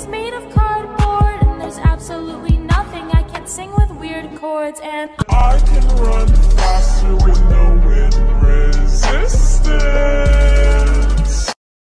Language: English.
is made of cardboard, and there's absolutely nothing I can't sing with weird chords. And I can